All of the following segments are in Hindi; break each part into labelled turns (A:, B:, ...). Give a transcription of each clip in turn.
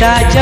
A: medalla.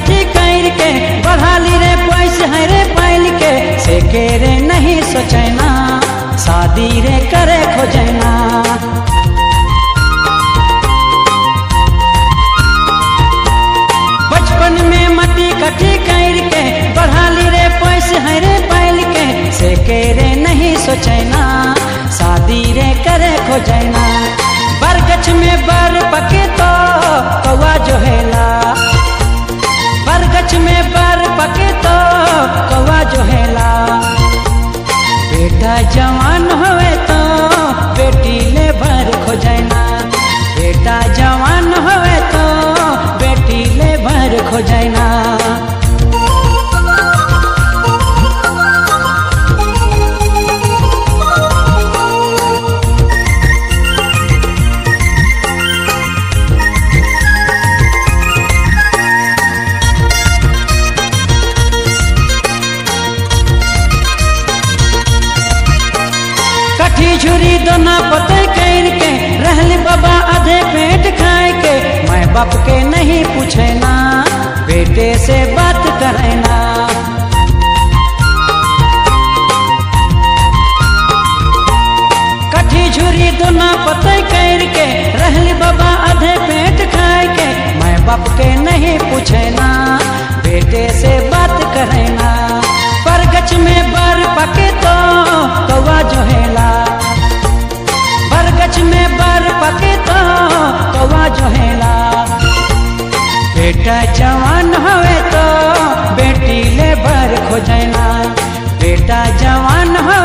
A: अथी कर के बढ़ाली रे पैसे हरे पाल के से के रे नहीं सोचना, शादी रे करे खोजना। बचपन में मटी कटी कर के रे पैसे हरे पाल के से के रे नहीं सोचना, शादी रे करे खोजना। बरगछ में बर पके तो haya काठी झुरी दोना पतई कर के, रहल बाबा आधे पेट खाए के। मैं बाप के नहीं पूछना बेटे से बात करना काठी झुरी दोना पते कर के, रहल बाबा आधे पेट खाए के। मैं बाप के नहीं पूछना बेटा जवान हो तो बेटी ले बर खोजना। बेटा जवान हो